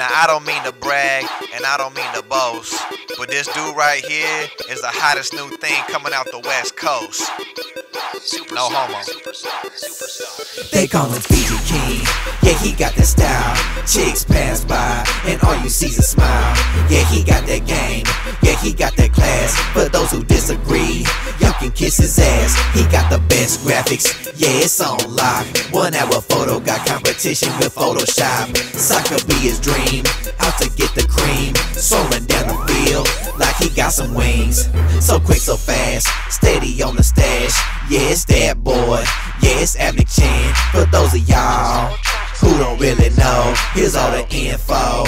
Now I don't mean to brag and I don't mean to boast, but this dude right here is the hottest new thing coming out the West Coast. No homo. They call him Fiji King. Yeah, he got that style. Chicks pass by, and all you see's a smile. Yeah, he got that game. Yeah, he got that class. He got the best graphics. Yeah, it's on lock. One hour photo got competition with Photoshop. Soccer be his dream. Out to get the cream. Soaring down the field like he got some wings. So quick, so fast. Steady on the stash. Yeah, it's that boy. Yeah, it's Abnick Chan. For those of y'all who don't really know, here's all the info.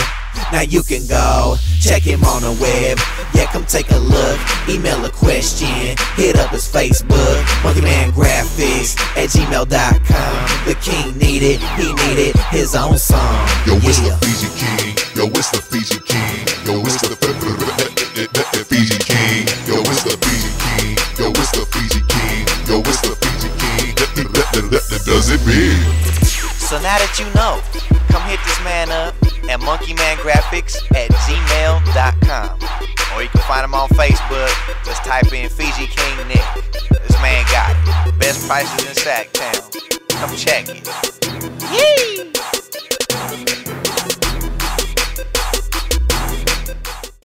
Now you can go check him on the web. Yeah, come take a look. Email a question. Hit up his Facebook. Monkey Man Graphics at gmail.com. The king needed, he needed his own song. Yo, it's Yeah. the Fiji King. Yo, it's the Fiji King. Yo, it's the Fiji King. Yo, it's the Fiji King. Yo, it's the Fiji King. Yo, it's the Fiji King. Does it big? So now that you know, come hit this man up at monkeymangraphics at gmail.com. Or you can find him on Facebook. Just type in Fiji King Nick. This man got it. Best prices in Sac Town. Come check it. Yee!